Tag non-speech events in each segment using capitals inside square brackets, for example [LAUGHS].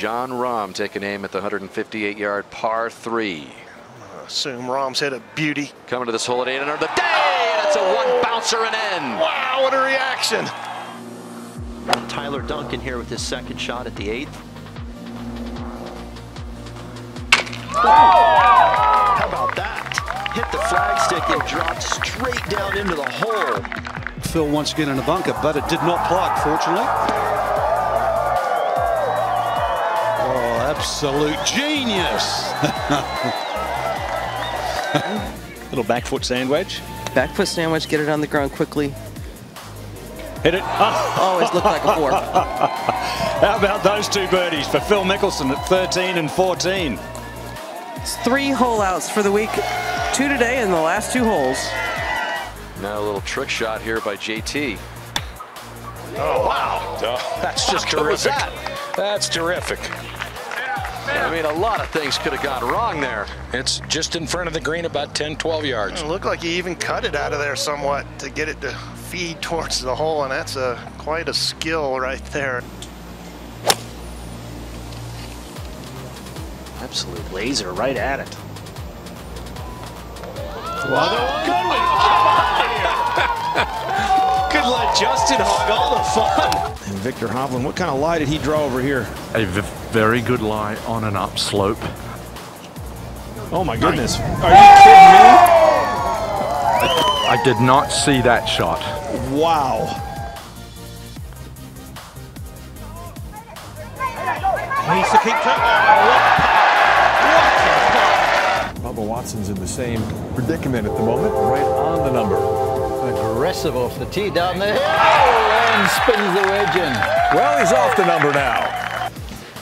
Jon Rahm taking aim at the 158 yard par three. Assume Rahm's hit a beauty. Coming to this hole at eight under the day, and it's a one bouncer and in. Wow, what a reaction! Tyler Duncan here with his second shot at the eighth. How about that? Hit the flagstick and dropped straight down into the hole. Phil once again in a bunker, but it did not plug, fortunately. Absolute genius. [LAUGHS] Little back foot sandwich. Back foot sandwich, get it on the ground quickly. Hit it. Oh. [LAUGHS] Always looked like a four. [LAUGHS] How about those two birdies for Phil Mickelson at 13 and 14? It's three hole outs for the week. Two today and the last two holes. Now a little trick shot here by JT. Oh, wow. Oh, that's just terrific. that? That's terrific. I mean, a lot of things could have gone wrong there. It's just in front of the green about 10, 12 yards. It looked like he even cut it out of there somewhat to get it to feed [LAUGHS] towards the hole, and that's a quite a skill right there. Absolute laser right at it. Could [LAUGHS] let Justin hog all the fun. And Viktor Hovland, what kind of lie did he draw over here? A v- very good lie on an upslope. Oh my goodness. Are you kidding me? I did not see that shot. Wow. Needs to keep Bubba Watson's in the same predicament at the moment, right on the number. Aggressive off the tee down the hill oh, and spins the wedge in. Well, he's off the number now.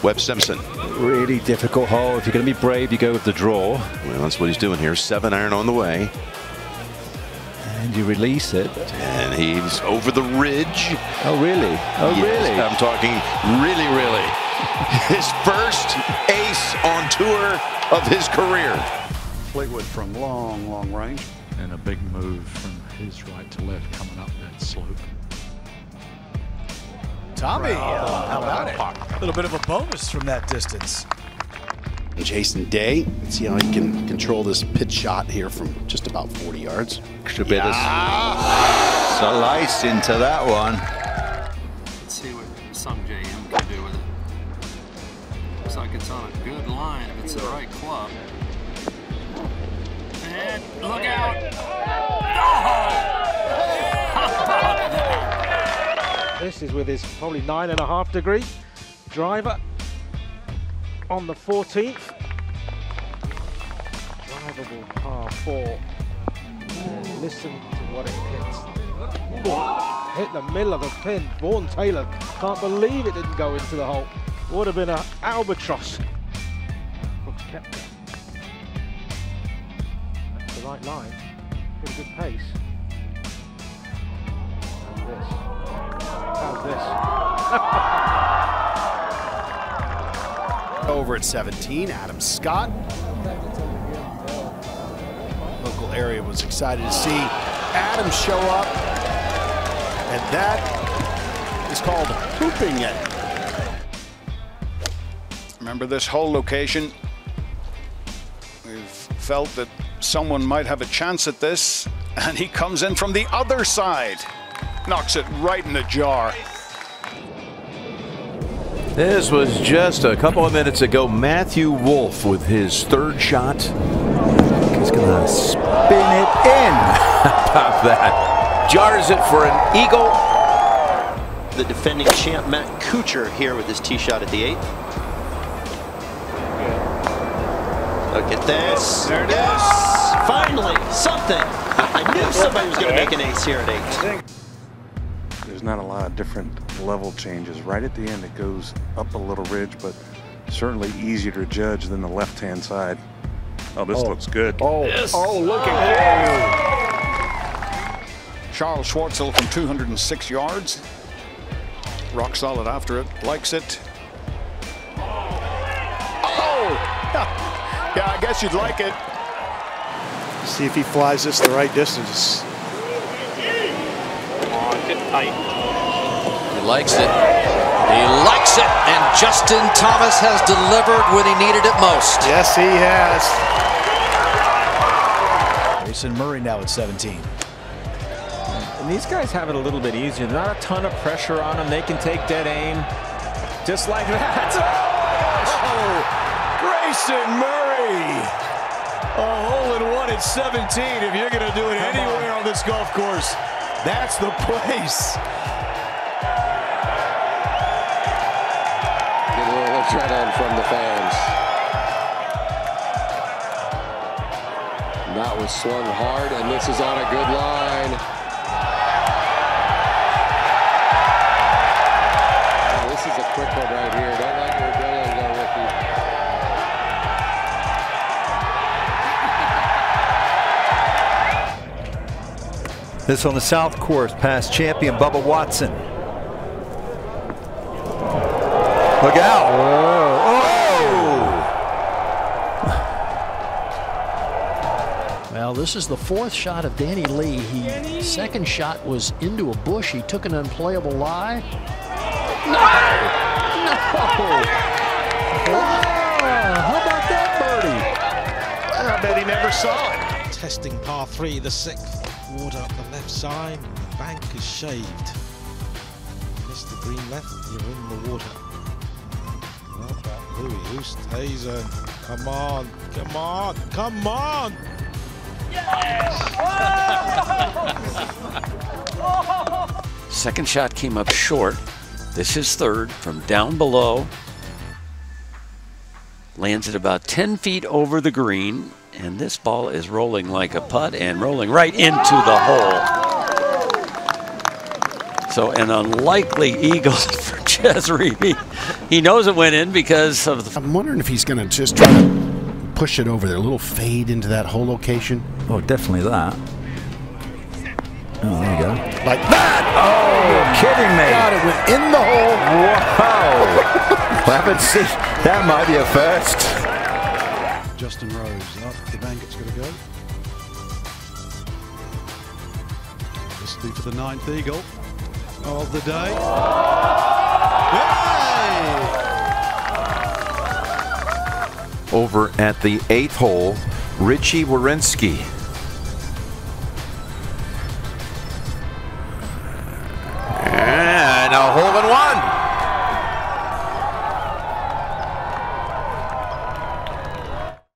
Webb Simpson. Really difficult hole. If you're going to be brave, you go with the draw. Well, that's what he's doing here. Seven iron on the way. And you release it. And he's over the ridge. Oh, really? Oh, Yes, really? I'm talking really, really. [LAUGHS] His first ace on tour of his career. Fleetwood from long, long range. And a big move from his right to left coming up that slope. Tommy, uh, how about it? A little bit of a bonus from that distance. Jason Day. Let's see how he can control this pitch shot here from just about 40 yards. Extra bit of slice into that one. Let's see what Sungjae Im can do with it. Looks like it's on a good line if it's the right club. And look out! Oh! This is with his probably nine and a half degree driver on the 14th. Drivable par four. Listen to what it hits. Hit the middle of the pin. Vaughan Taylor can't believe it didn't go into the hole. Would have been an albatross. Brooks Koepka. The right line. Pretty good pace. [LAUGHS] Over at 17, Adam Scott. Local area was excited to see Adam show up. And that is called hooping it. Remember this whole location? We've felt that someone might have a chance at this, [LAUGHS] and he comes in from the other side. Knocks it right in the jar. This was just a couple of minutes ago. Matthew Wolff with his third shot. He's going to spin it in. [LAUGHS] How about that? Jars it for an eagle. The defending champ Matt Kuchar here with his tee shot at the eighth. Look at this. There it is. Finally, something. I knew somebody was going to make an ace here at eight. There's not a lot of different level changes. Right at the end, it goes up a little ridge, but certainly easier to judge than the left-hand side. Oh, this oh. looks good. Oh, oh, look at oh. this. Charl Schwartzel from 206 yards. Rock solid after it. Likes it. Oh! [LAUGHS] Yeah, I guess you'd like it. See if he flies this the right distance. Tight. He likes it. He likes it, and Justin Thomas has delivered when he needed it most. Yes, he has. Grayson Murray now at 17. And these guys have it a little bit easier. Not a ton of pressure on them. They can take dead aim. Just like that. [LAUGHS] Oh, Grayson Murray. A hole in one at 17. If you're going to do it anywhere on this golf course, that's the place. Get a little adrenaline from the fans. That was swung hard, and this is on a good line. This on the south course past champion Bubba Watson. Look out. Oh. Oh. Well, this is the fourth shot of Danny Lee. He second shot was into a bush. He took an unplayable lie. No! No! Wow, how about that birdie? I bet he never saw it. Testing par three, the sixth. Water up the left side. The bank is shaved. The green left, you're in the water. Not about Louis Oosthuizen. Come on, come on, come on! Yes! [LAUGHS] Second shot came up short. This is third from down below. Lands at about 10 feet over the green, and this ball is rolling like a putt and rolling right into the hole. So an unlikely eagle [LAUGHS] for Chez Reavie. He knows it went in because of the. I'm wondering if he's going to just try to push it over there, a little fade into that hole location. Oh, definitely that. Oh, there you go. Like that! Oh, you're kidding me. God, it went in the hole. Wow. [LAUGHS] well, let's see. That might be a first. Justin Rose up the bank it's going to go. This will be for the ninth eagle of the day. Over at the eighth hole, Richy Werenski